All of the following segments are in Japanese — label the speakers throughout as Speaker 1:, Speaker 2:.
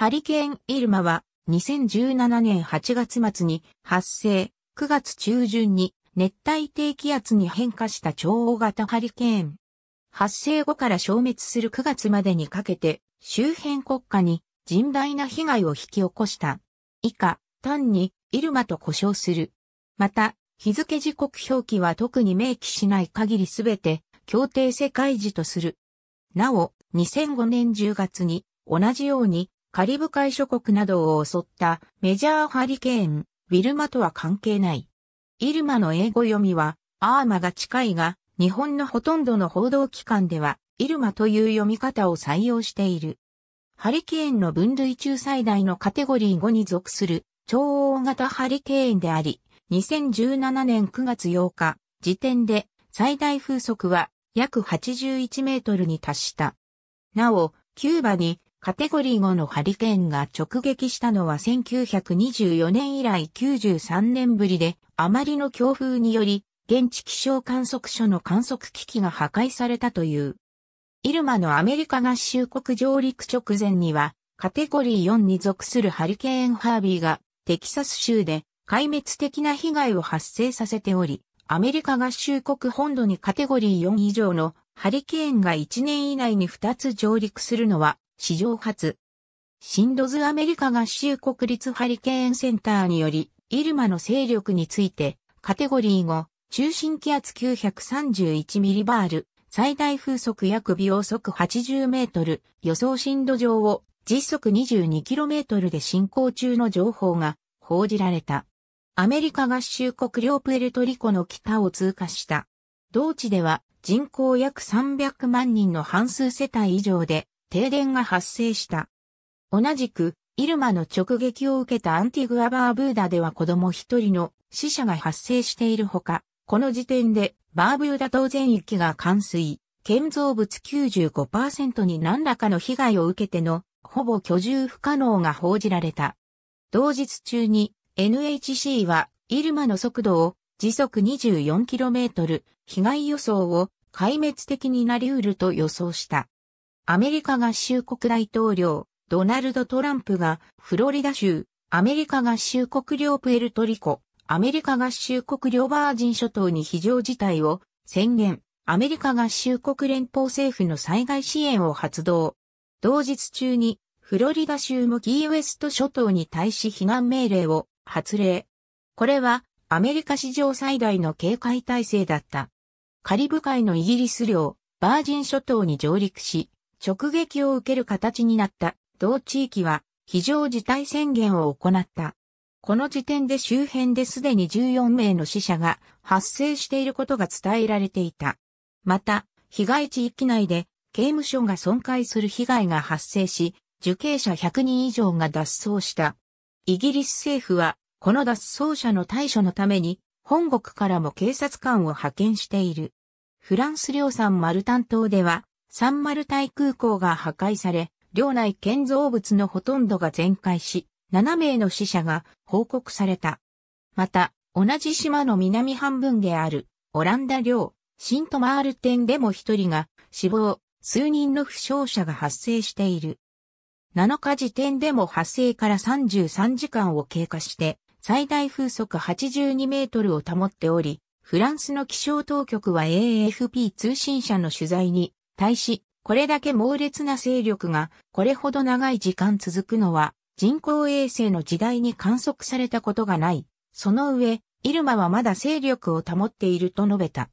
Speaker 1: ハリケーン・イルマは2017年8月末に発生、9月中旬に熱帯低気圧に変化した超大型ハリケーン。発生後から消滅する9月までにかけて周辺国家に甚大な被害を引き起こした。以下、単にイルマと呼称する。また、日付時刻表記は特に明記しない限りすべて協定世界時とする。なお、2005年10月に同じようにカリブ海諸国などを襲ったメジャーハリケーン、ウィルマとは関係ない。イルマの英語読みは、アーマが近いが、日本のほとんどの報道機関では、イルマという読み方を採用している。ハリケーンの分類中最大のカテゴリー5に属する超大型ハリケーンであり、2017年9月8日時点で最大風速は約81メートルに達した。なお、キューバにカテゴリー5のハリケーンが直撃したのは1924年以来93年ぶりで、あまりの強風により、現地気象観測所の観測機器が破壊されたという。イルマのアメリカ合衆国上陸直前には、カテゴリー4に属するハリケーンハービーが、テキサス州で壊滅的な被害を発生させており、アメリカ合衆国本土にカテゴリー4以上のハリケーンが1年以内に2つ上陸するのは史上初。シンドズアメリカ合衆国立ハリケーンセンターにより、イルマの勢力について、カテゴリー5、中心気圧931ミリバール、最大風速約秒速80メートル、予想震度上を実速 22km で進行中の情報が報じられた。アメリカ合衆国領プエルトリコの北を通過した。同地では人口約300万人の半数世帯以上で停電が発生した。同じく、イルマの直撃を受けたアンティグア・バーブーダでは子供一人の死者が発生しているほか、この時点でバーブーダ島全域が冠水、建造物95%に何らかの被害を受けてのほぼ居住不可能が報じられた。同日中に NHC はイルマの速度を時速 24km 被害予想を壊滅的になり得ると予想した。アメリカ合衆国大統領、ドナルド・トランプが、フロリダ州、アメリカ合衆国領プエルトリコ、アメリカ合衆国領バージン諸島に非常事態を宣言、アメリカ合衆国連邦政府の災害支援を発動。同日中に、フロリダ州もキーウェスト諸島に対し避難命令を発令。これは、アメリカ史上最大の警戒態勢だった。カリブ海のイギリス領、バージン諸島に上陸し、直撃を受ける形になった同地域は非常事態宣言を行った。この時点で周辺ですでに14名の死者が発生していることが伝えられていた。また、被害地域内で刑務所が損壊する被害が発生し、受刑者100人以上が脱走した。イギリス政府は、この脱走者の対処のために、本国からも警察官を派遣している。フランス領産マルタン島では、サンマルタイ空港が破壊され、領内建造物のほとんどが全壊し、7名の死者が報告された。また、同じ島の南半分である、オランダ領、シントマール店でも一人が死亡、数人の負傷者が発生している。7日時点でも発生から33時間を経過して、最大風速82メートルを保っており、フランスの気象当局は AFP 通信社の取材に対し、これだけ猛烈な勢力がこれほど長い時間続くのは人工衛星の時代に観測されたことがない。その上、イルマはまだ勢力を保っていると述べた。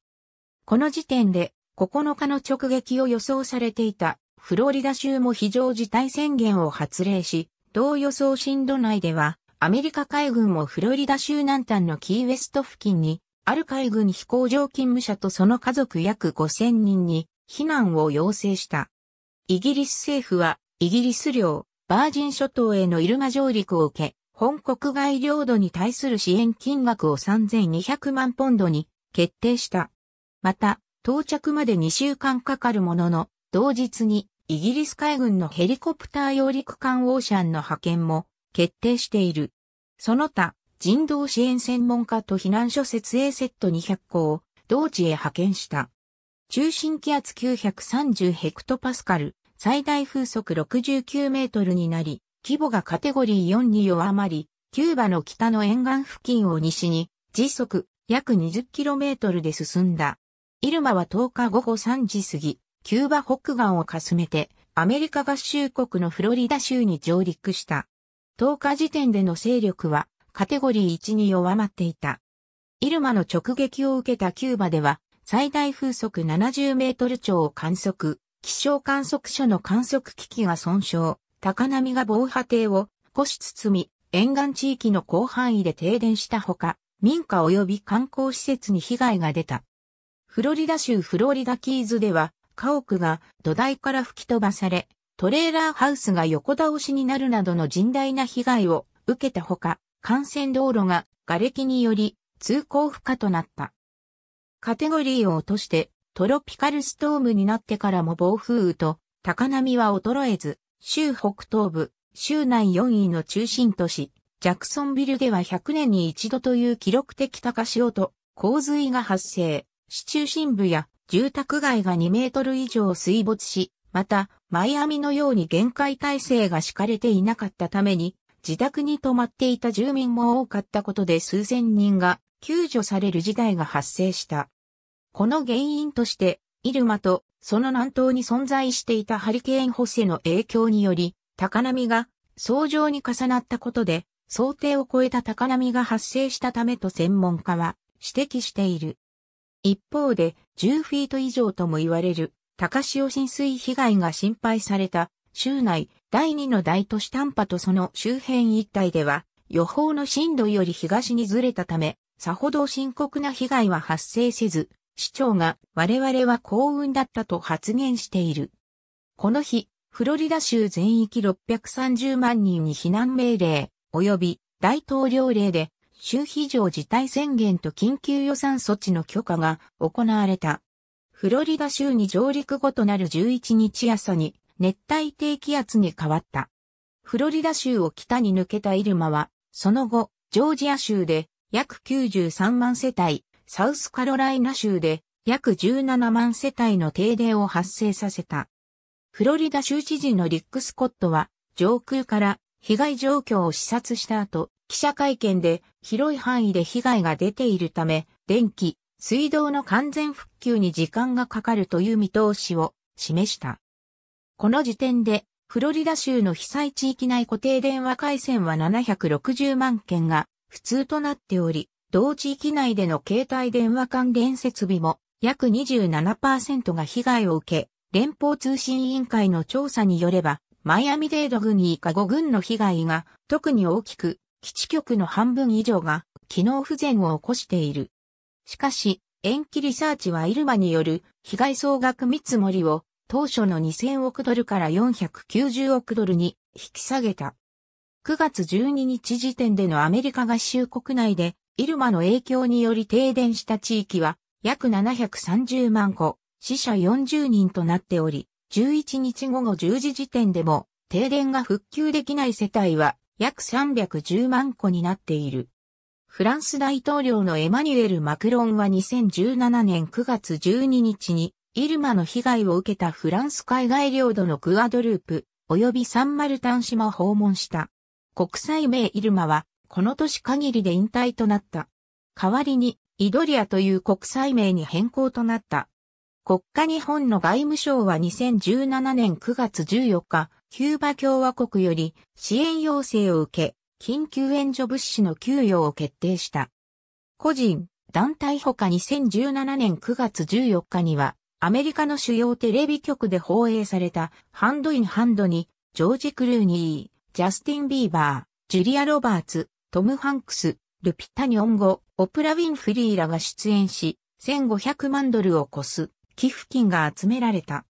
Speaker 1: この時点で9日の直撃を予想されていたフロリダ州も非常事態宣言を発令し、同予想震度内ではアメリカ海軍もフロリダ州南端のキーウェスト付近にある海軍飛行場勤務者とその家族約5000人に避難を要請した。イギリス政府は、イギリス領、バージン諸島へのイルマ上陸を受け、本国外領土に対する支援金額を3200万ポンドに決定した。また、到着まで2週間かかるものの、同日にイギリス海軍のヘリコプター揚陸艦オーシャンの派遣も決定している。その他、人道支援専門家と避難所設営セット200個を同地へ派遣した。中心気圧930ヘクトパスカル、最大風速69メートルになり、規模がカテゴリー4に弱まり、キューバの北の沿岸付近を西に時速約 20km で進んだ。イルマは10日午後3時過ぎ、キューバ北岸をかすめて、アメリカ合衆国のフロリダ州に上陸した。10日時点での勢力はカテゴリー1に弱まっていた。イルマの直撃を受けたキューバでは最大風速70メートル超を観測、気象観測所の観測機器が損傷、高波が防波堤を少し包み、沿岸地域の広範囲で停電したほか、民家及び観光施設に被害が出た。フロリダ州フロリダキーズでは、家屋が土台から吹き飛ばされ、トレーラーハウスが横倒しになるなどの甚大な被害を受けたほか、幹線道路が瓦礫により通行不可となった。カテゴリーを落としてトロピカルストームになってからも暴風雨と高波は衰えず、州北東部、州内4位の中心都市、ジャクソンビルでは100年に一度という記録的高潮と洪水が発生。市中心部や住宅街が2メートル以上水没し、また、マイアミのように限界体制が敷かれていなかったために、自宅に泊まっていた住民も多かったことで数千人が救助される事態が発生した。この原因として、イルマとその南東に存在していたハリケーンホセの影響により、高波が相乗に重なったことで、想定を超えた高波が発生したためと専門家は指摘している。一方で、10フィート以上とも言われる高潮浸水被害が心配された州内第2の大都市タンパとその周辺一帯では予報の進路より東にずれたため、さほど深刻な被害は発生せず、市長が我々は幸運だったと発言している。この日、フロリダ州全域630万人に避難命令、及び大統領令で州非常事態宣言と緊急予算措置の許可が行われた。フロリダ州に上陸後となる11日朝に熱帯低気圧に変わった。フロリダ州を北に抜けたイルマは、その後、ジョージア州で約93万世帯、サウスカロライナ州で約17万世帯の停電を発生させた。フロリダ州知事のリック・スコットは上空から被害状況を視察した後、記者会見で広い範囲で被害が出ているため、電気、水道の完全復旧に時間がかかるという見通しを示した。この時点で、フロリダ州の被災地域内固定電話回線は760万件が普通となっており、同地域内での携帯電話関連設備も約27%が被害を受け、連邦通信委員会の調査によれば、マイアミデード軍以下5軍の被害が特に大きく、基地局の半分以上が機能不全を起こしている。しかし、延期リサーチはイルマによる被害総額見積もりを当初の2000億ドルから490億ドルに引き下げた。9月12日時点でのアメリカ合衆国内でイルマの影響により停電した地域は約730万戸、死者40人となっており、11日午後10時時点でも停電が復旧できない世帯は約310万戸になっている。フランス大統領のエマニュエル・マクロンは2017年9月12日にイルマの被害を受けたフランス海外領土のグアドループ及びサンマルタン島を訪問した。国際名イルマはこの年限りで引退となった。代わりにイドリアという国際名に変更となった。国家日本の外務省は2017年9月14日、キューバ共和国より支援要請を受け、緊急援助物資の給与を決定した。個人、団体ほか2017年9月14日には、アメリカの主要テレビ局で放映されたハンドインハンドに、ジョージ・クルーニー、ジャスティン・ビーバー、ジュリア・ロバーツ、トム・ハンクス、ルピタ・ニョンゴ、オプラ・ウィンフリーらが出演し、1500万ドルを超す寄付金が集められた。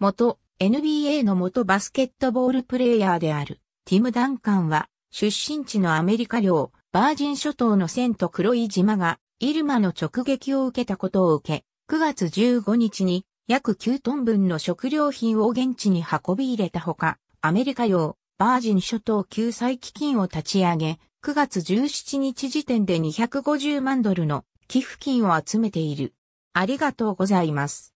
Speaker 1: 元 NBA の元バスケットボールプレーヤーであるティム・ダンカンは出身地のアメリカ領バージン諸島のセント黒い島がイルマの直撃を受けたことを受け9月15日に約9トン分の食料品を現地に運び入れたほかアメリカ用バージン諸島救済基金を立ち上げ9月17日時点で250万ドルの寄付金を集めている。ありがとうございます。